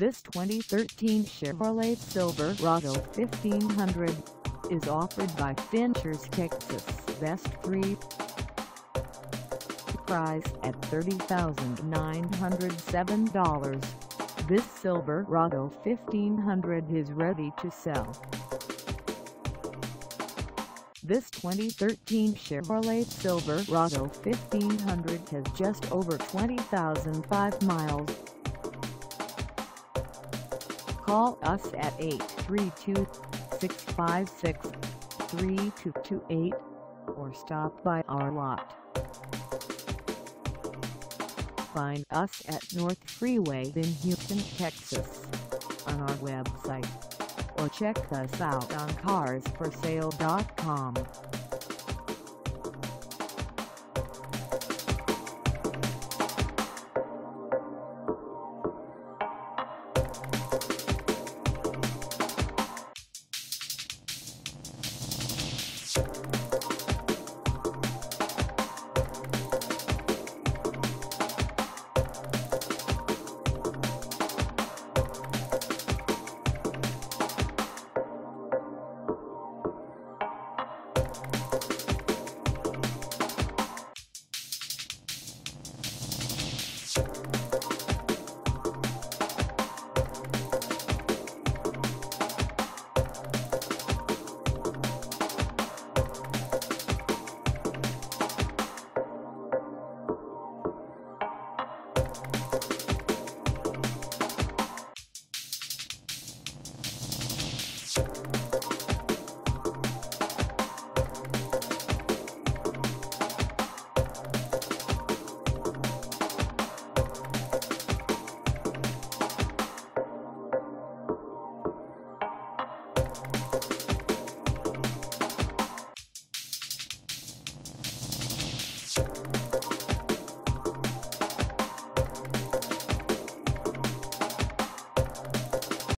This 2013 Chevrolet Silverado 1500 is offered by Finchers Texas Best 3. Price at $30,907. This Silverado 1500 is ready to sell. This 2013 Chevrolet Silverado 1500 has just over 20,005 miles. Call us at 832-656-3228 or stop by our lot. Find us at North Freeway in Houston, Texas on our website or check us out on carsforsale.com. Thank